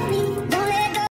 love.